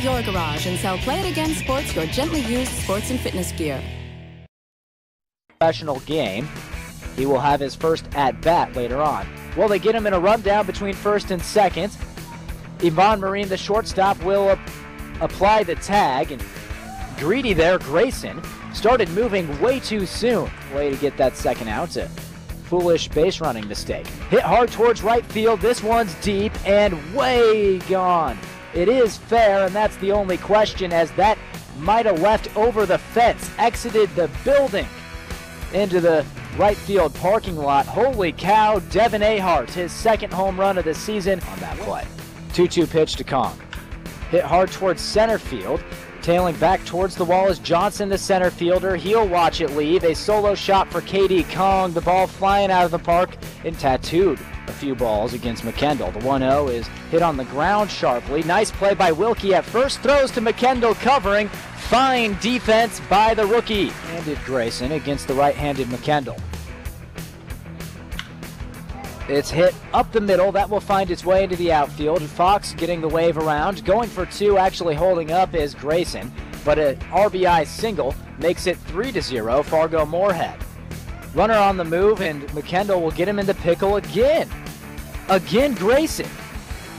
Color Garage and sell Play It Again Sports, your gently used sports and fitness gear. Professional game. He will have his first at bat later on. Well, they get him in a rundown between first and second. Yvonne Marine, the shortstop, will ap- apply the tag. And greedy there, Grayson, started moving way too soon. Way to get that second out. A foolish base running mistake. Hit hard towards right field. This one's deep and way gone. It is fair, and that's the only question, as that might have left over the fence, exited the building into the right field parking lot. Holy cow, Devin Ahart, his second home run of the season on that play. 2 2 pitch to Kong. Hit hard towards center field. Tailing back towards the wall is Johnson, the center fielder. He'll watch it leave. A solo shot for KD Kong. The ball flying out of the park and tattooed a few balls against McKendall. The 1 0 is hit on the ground sharply. Nice play by Wilkie at first. Throws to McKendall covering. Fine defense by the rookie. Handed Grayson against the right handed McKendall. It's hit up the middle. That will find its way into the outfield. Fox getting the wave around. Going for two, actually holding up is Grayson. But an RBI single makes it 3 to 0. Fargo Moorhead. Runner on the move, and McKendall will get him into pickle again. Again, Grayson.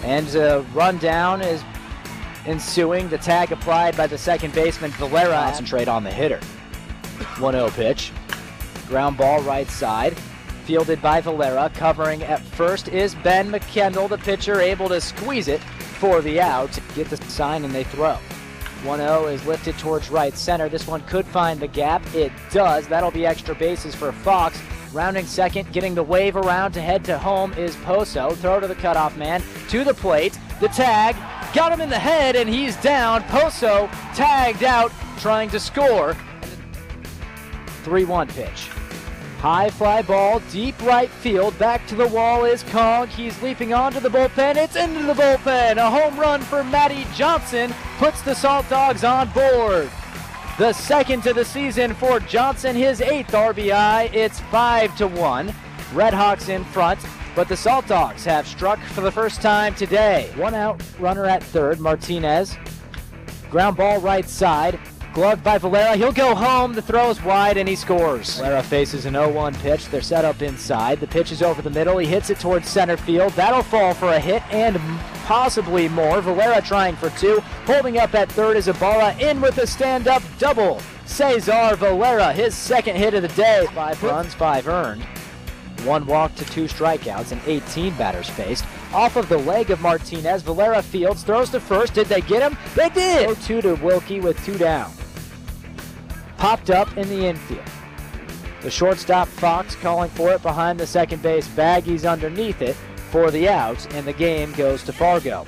And a run down is ensuing. The tag applied by the second baseman, Valera. Concentrate on the hitter. 1 0 pitch. Ground ball right side. Fielded by Valera. Covering at first is Ben McKendall, the pitcher, able to squeeze it for the out. Get the sign and they throw. 1 0 is lifted towards right center. This one could find the gap. It does. That'll be extra bases for Fox. Rounding second, getting the wave around to head to home is Poso. Throw to the cutoff man. To the plate. The tag. Got him in the head and he's down. Poso tagged out trying to score. 3 1 pitch. High fly ball, deep right field. Back to the wall is Kong. He's leaping onto the bullpen. It's into the bullpen. A home run for Matty Johnson puts the Salt Dogs on board. The second to the season for Johnson, his eighth RBI. It's 5 to 1. Red Hawks in front, but the Salt Dogs have struck for the first time today. One out runner at third, Martinez. Ground ball right side. Gloved by Valera. He'll go home. The throw is wide and he scores. Valera faces an 0 1 pitch. They're set up inside. The pitch is over the middle. He hits it towards center field. That'll fall for a hit and possibly more. Valera trying for two. Holding up at third is Ibarra in with a stand up double. Cesar Valera, his second hit of the day. Five runs, five earned. One walk to two strikeouts and 18 batters faced. Off of the leg of Martinez, Valera fields, throws to first. Did they get him? They did! 0 2 to Wilkie with two down. Popped up in the infield. The shortstop Fox calling for it behind the second base bag. He's underneath it for the out, and the game goes to Fargo.